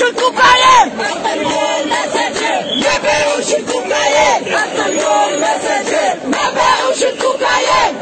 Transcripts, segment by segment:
Şükürkaye! Atıyor mesajı! Bebeğim şükürkaye! Atıyor mesajı! Bebeğim şükürkaye!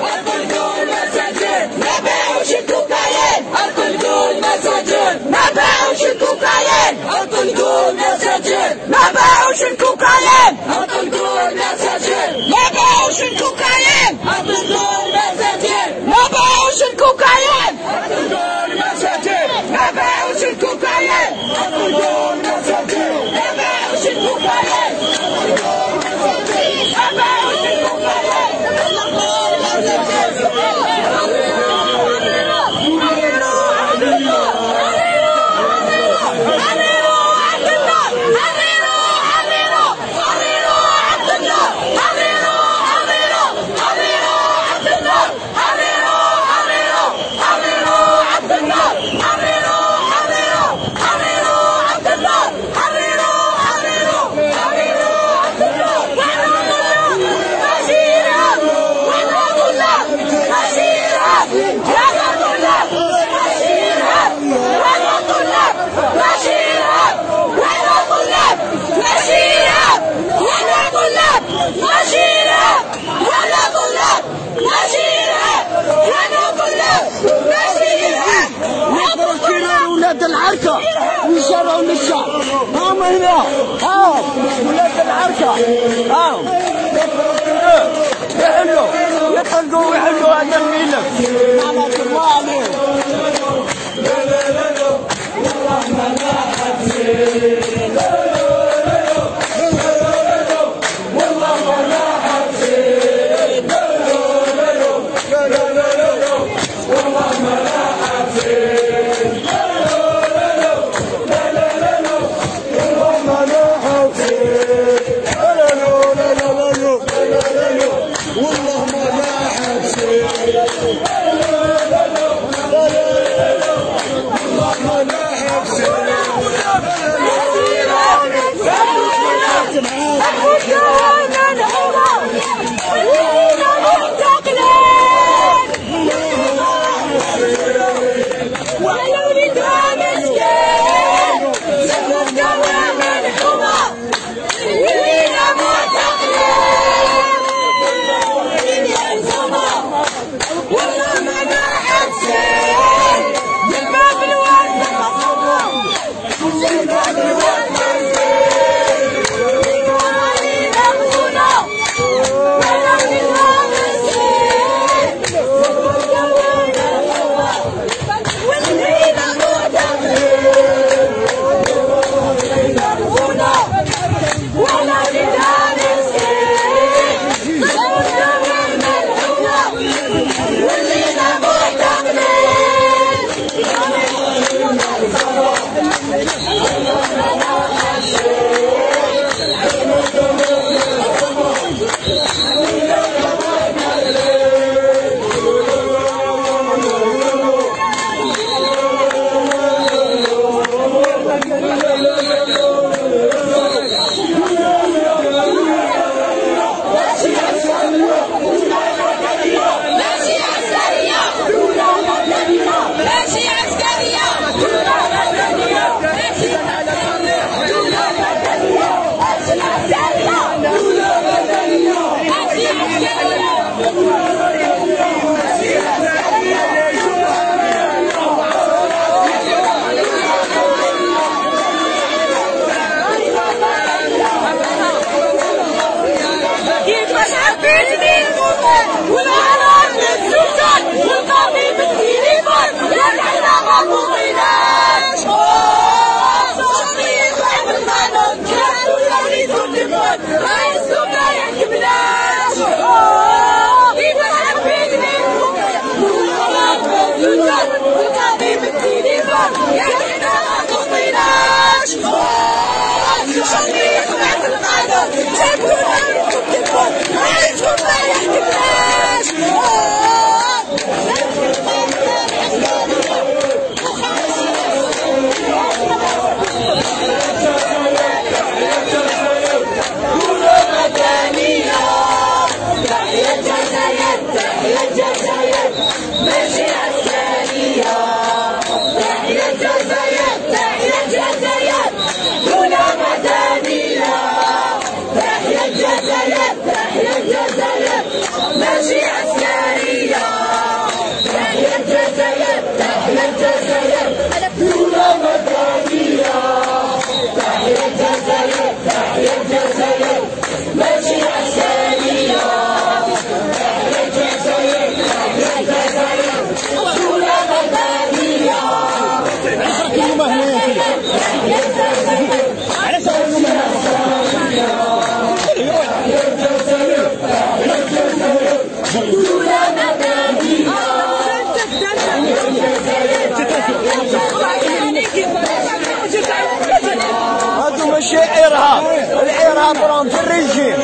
هادو ماشي ارهاب الارهاب راهم في الرجيم.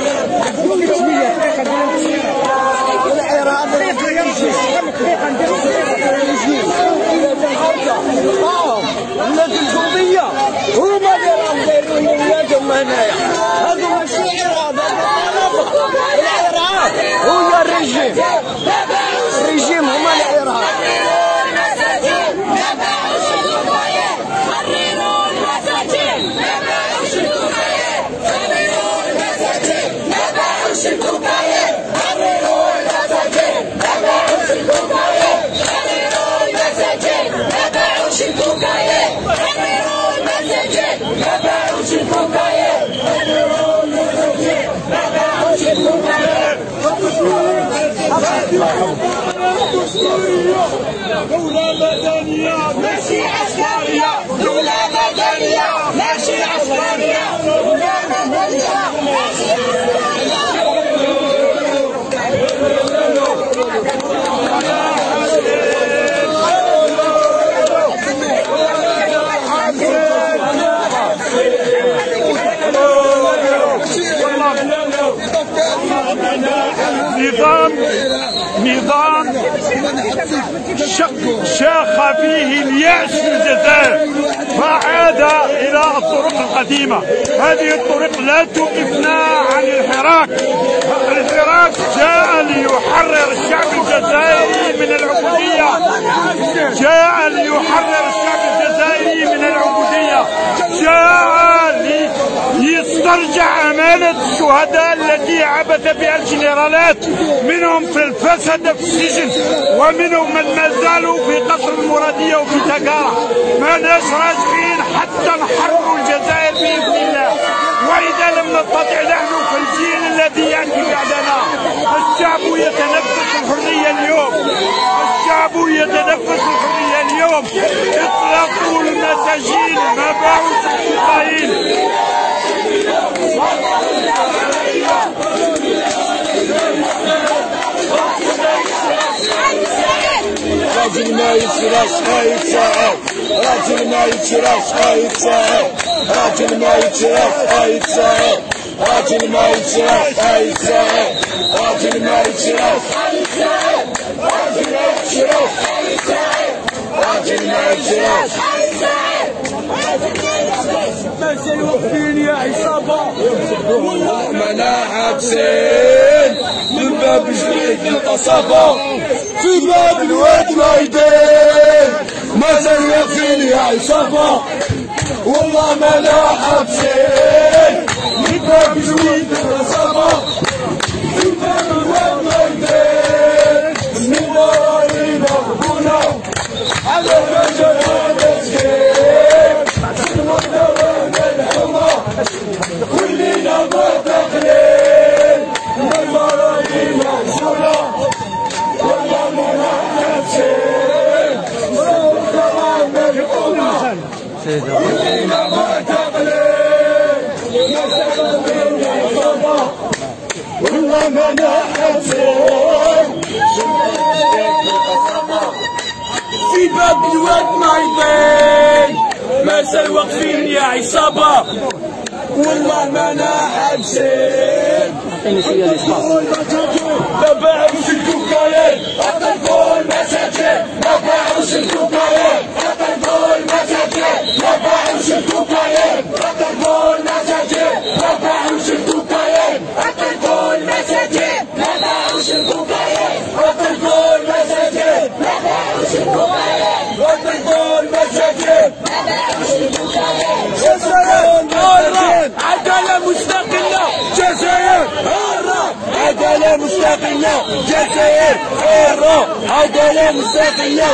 الارهاب في الرجيم. معاهم ولاد الجنديه هما اللي راهم دايرين ولادهم هنايا. هادو ماشي ارهاب الارهاب هو الرجيم. الرجيم هما الارهاب دولة مدنية ماشي عسكرية دولة مدنية نظام شاخ فيه اليأس في الجزائر فعاد إلى الطرق القديمة. هذه الطرق لا توقفنا عن الحراك. الحراك جاء ليحرر الشعب الجزائري من العبودية. جاء ليحرر الشعب الجزائري من العبودية. جاء يسترجع أمانة الشهداء التي عبث بها الجنرالات منهم في الفسد في السجن ومنهم من ما زالوا في قصر المرادية وفي تقارة ماناش راجعين حتى نحرروا الجزائر بإذن الله. وإذا لم نستطع نحن فالجيل الذي يأتي بعدنا الشعب يتنفس الحرية اليوم. الشعب يتنفس الحرية اليوم. اطلقوا المساجين ما باعوا القائل راجل ما يتشراش ما يتساعد راجل ما يتشراش ما يتساعد راجل ما يتشراش ما يتساعد راجل ما يتشراش ما يتساعد راجل ما يتشراش راجل ما يتشراش راجل ما يتشراش واقفين يا عصابة. والله منا حابسين من باب جديد القصابة. في باب الواد مايدين مازال واقفين يا عصابة. والله منا حابسين من باب جديد القصابة. في باب الواد على الرجل عصابة والله ما أنا ما باعوش الكوكايين اطلقوا المساجين ما باعوش الكوكايين اطلقوا المساجين ما باعوش الكوكايين اطلقوا المساجين ما باعوش الكوكايين اطلقوا المساجين ما باعوش الكوكايين اطلقوا المساجين ما باعوش الكوكايين اطلقوا المساجين جزائر حرة عدالة مستقلة. جزائر حرة عدالة مستقلة. جزائر حرة عدالة مستقلة.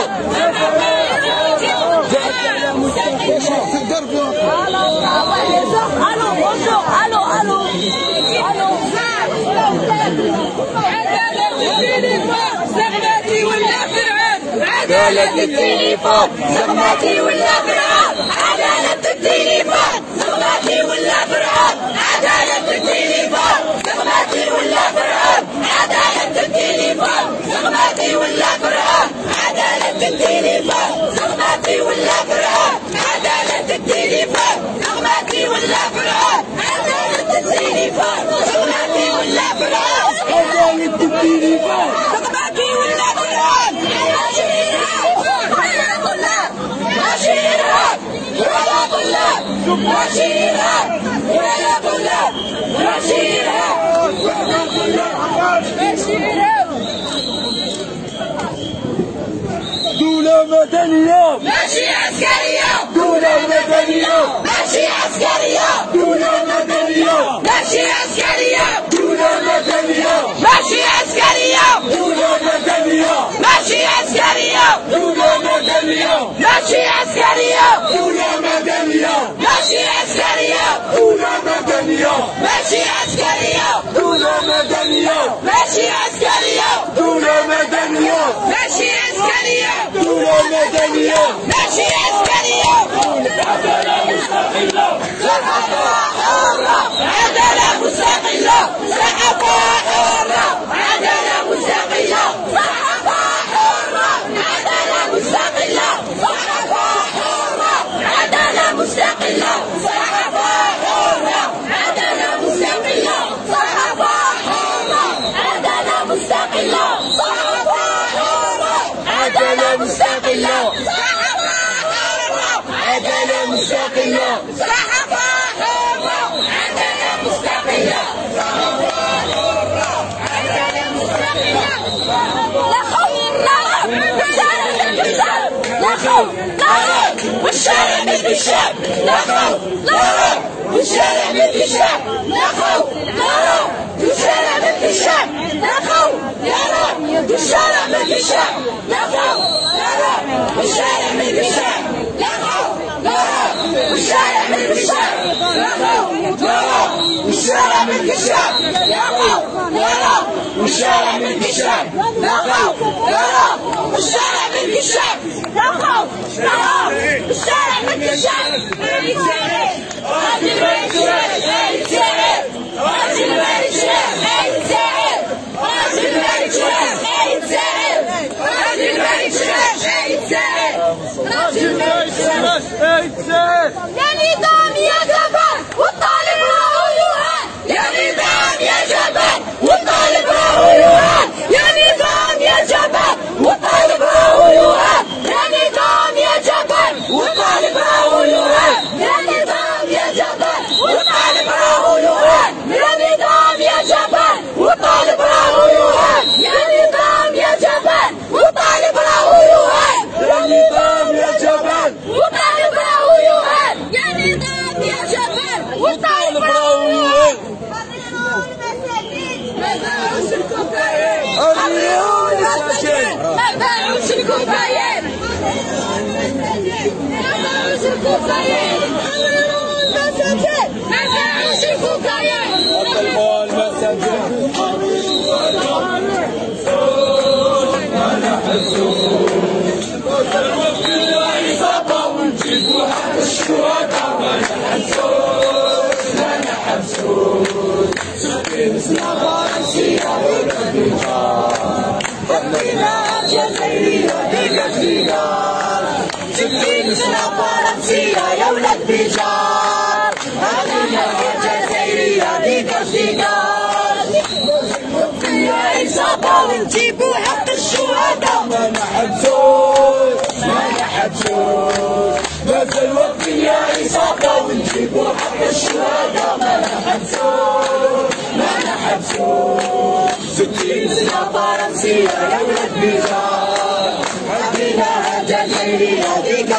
ولا فرعون عدالة التليفون. زغماتي ولا فرعون زغماتي ولا فرقان عدالة التليفون زغماتي ولا فرقان عدالة التليفون زغماتي ولا فرقان عدالة التليفون زغماتي ولا فرقان عدالة التليفون زغماتي ولا فرقان عدالة التليفون زغماتي ولا فرقان ماشي إرهاب ولا طلاب ماشي إرهاب دولة مدنية ماشي عسكرية دولة مدنية ماشي عسكرية دولة مدنية ماشي عسكرية مدنية ماشي عسكرية. دولة مدنية ماشي عسكرية. دولة مدنية ماشي عسكرية. دولة مدنية ماشي عسكرية. دولة مدنية ماشي عسكرية. دولة مدنية ماشي عسكرية. دولة مدنية ماشي عسكرية. دولة مدنية ماشي عسكرية. حرة عدالة مستقلة عدالة مستقلة. مستقلة عدالة مستقلة صحافة حرة عدالة مستقلة صحافة حرة عدالة مستقلة صحافة حرة عدالة مستقلة صحافة حرة عدالة مستقلة صحافة حرة عدالة مستقلة عدالة مستقلة لا خوف لا خوف والشارع ملك الشعب لا خوف لا خوف والشارع ملك الشعب لا خوف لا خوف والشارع ملك الشعب لا خوف لا خوف والشارع ملك الشعب لا خوف لا خوف والشارع ملك الشعب لا خوف لا خوف والشارع ملك الشعب لا خوف لا خوف والشارع ملك الشعب خوف لا خوف والشارع ملك لا خوف لا خوف والشارع ملك لا خوف لا خوف والشارع ملك الشعب ستين سنة فرنسية يا ولاد بيجار هذه الجزائرية ديك الدينار يا إصابة ونجيبوا حق الشهداء ما نحبسوش ما نحبسوش مازال وقت يا عصابة ونجيبوا حق الشهداء ما نحبسوش ما نحبسوش ستين سنة فرنسية يا ولاد بيجار الجزائرية ديك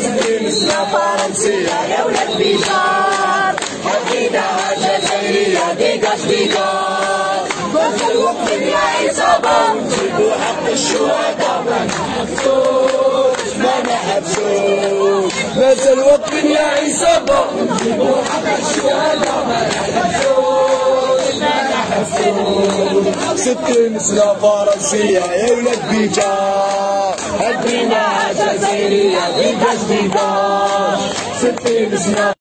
ستين سنة فرنسية يا ولاد بيجار هدينا الجزائرية ديك الدينار بس الوقت يا إصابة ونجيبوا حق الشهداء ما نحبسوش ما نحبسوش مازال وقت يا عصابة ونجيبوا حق الشهداء ما نحبسوش ما نحبسوش ستين سنة فرنسية يا ولاد بيجار هدينا تسيريا لجسدك ستي بسنا